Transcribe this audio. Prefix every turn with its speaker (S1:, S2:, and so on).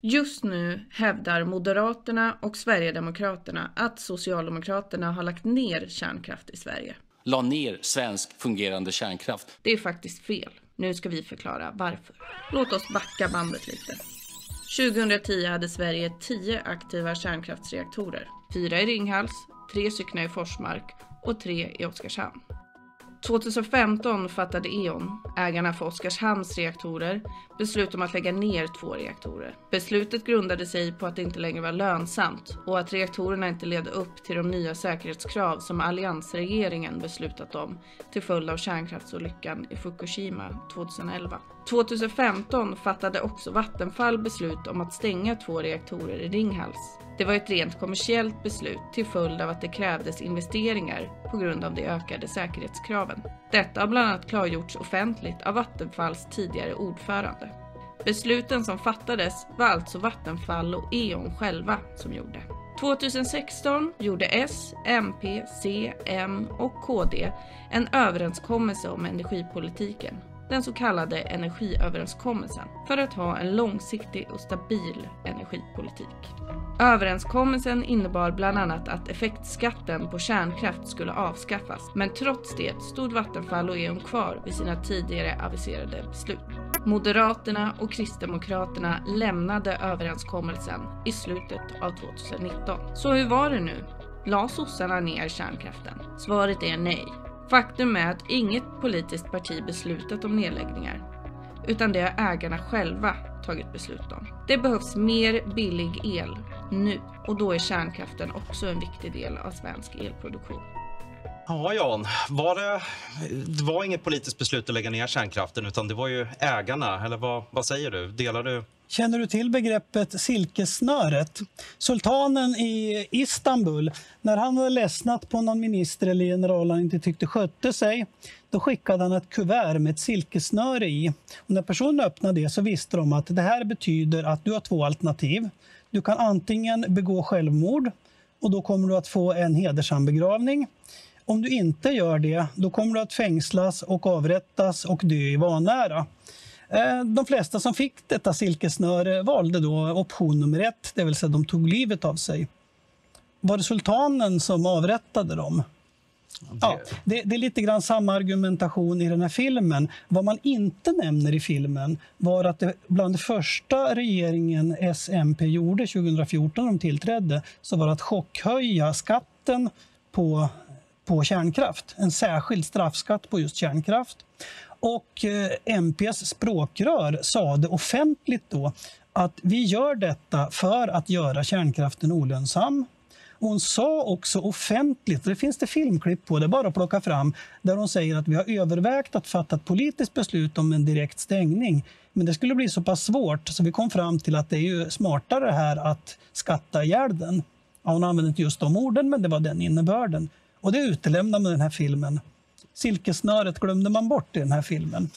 S1: Just nu hävdar Moderaterna och Sverigedemokraterna att Socialdemokraterna har lagt ner kärnkraft i Sverige.
S2: La ner svensk fungerande kärnkraft.
S1: Det är faktiskt fel. Nu ska vi förklara varför. Låt oss backa bandet lite. 2010 hade Sverige 10 aktiva kärnkraftsreaktorer. Fyra i Ringhals, tre stycken i Forsmark och tre i Oskarshamn. 2015 fattade E.ON, ägarna för Oskarshamns reaktorer, beslut om att lägga ner två reaktorer. Beslutet grundade sig på att det inte längre var lönsamt och att reaktorerna inte levde upp till de nya säkerhetskrav som alliansregeringen beslutat om till följd av kärnkraftsolyckan i Fukushima 2011. 2015 fattade också Vattenfall beslut om att stänga två reaktorer i Ringhals. Det var ett rent kommersiellt beslut till följd av att det krävdes investeringar på grund av de ökade säkerhetskraven. Detta har bland annat klargjorts offentligt av Vattenfalls tidigare ordförande. Besluten som fattades var alltså Vattenfall och E.ON själva som gjorde. 2016 gjorde S, MP, C, M och KD en överenskommelse om energipolitiken den så kallade energiöverenskommelsen, för att ha en långsiktig och stabil energipolitik. Överenskommelsen innebar bland annat att effektskatten på kärnkraft skulle avskaffas, men trots det stod Vattenfall och E.ON kvar vid sina tidigare aviserade beslut. Moderaterna och Kristdemokraterna lämnade överenskommelsen i slutet av 2019. Så hur var det nu? La sossarna ner kärnkraften? Svaret är nej. Faktum är att inget politiskt parti beslutat om nedläggningar, utan det har ägarna själva tagit beslut om. Det behövs mer billig el nu och då är kärnkraften också en viktig del av svensk elproduktion.
S3: Ja, Jan. Var det, det var inget politiskt beslut att lägga ner kärnkraften utan det var ju ägarna. Eller vad, vad säger du? Delar du
S4: Känner du till begreppet silkessnöret? Sultanen i Istanbul, när han hade ledsnat på någon minister eller general han inte tyckte skötte sig, då skickade han ett kuvert med ett silkessnöre i. Och när personen öppnade det så visste de att det här betyder att du har två alternativ. Du kan antingen begå självmord och då kommer du att få en hedersam begravning. Om du inte gör det, då kommer du att fängslas och avrättas och dö i vanära. Eh, de flesta som fick detta silkessnöre valde då option nummer ett, det vill säga de tog livet av sig. Var det sultanen som avrättade dem? Det... Ja, det, det, är lite grann samma argumentation i den här filmen. Vad man inte nämner i filmen var att det, bland det första regeringen SMP gjorde 2014 när de tillträdde så var det att chockhöja skatten på, på kärnkraft. En särskild straffskatt på just kärnkraft. Och eh, MPs språkrör sade offentligt då att vi gör detta för att göra kärnkraften olönsam. Och hon sa också offentligt, det finns det filmklipp på, det är bara att plocka fram, där hon säger att vi har övervägt att fatta ett politiskt beslut om en direkt stängning. Men det skulle bli så pass svårt så vi kom fram till att det är ju smartare här att skatta ihjäl den. Ja, hon använde inte just de orden, men det var den innebörden. Och det utelämnar man i den här filmen silkessnöret glömde man bort i den här filmen.